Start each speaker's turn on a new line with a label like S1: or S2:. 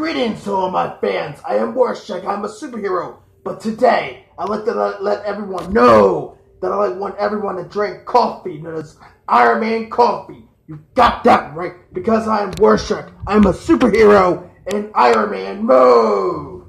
S1: Greetings to all my fans. I am Rorschach. I'm a superhero. But today, I like to let, let everyone know that I want everyone to drink coffee known as Iron Man coffee. You got that right. Because I am Rorschach. I'm a superhero in Iron Man mode.